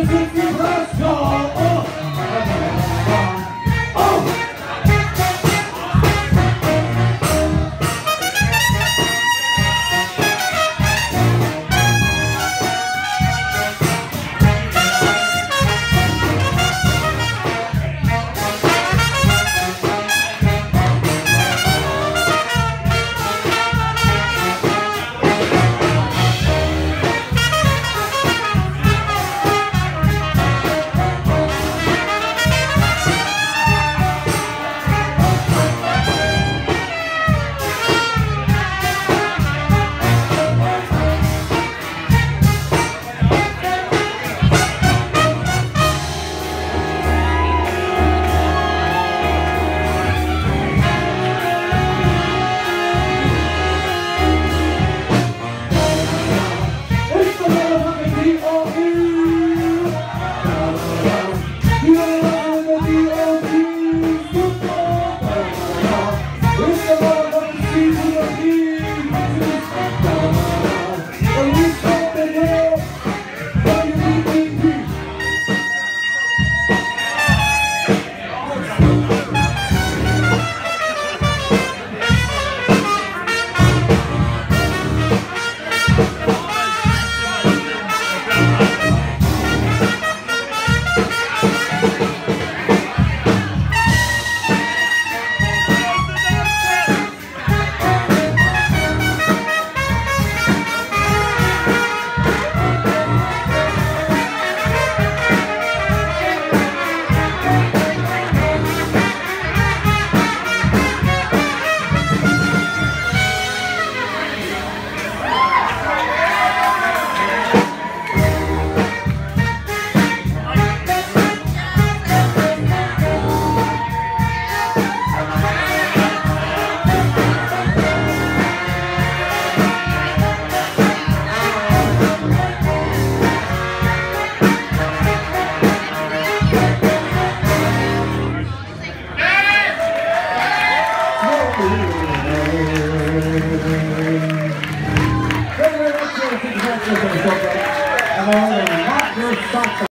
Cause if you hurt, Congratulations, and not your soccer.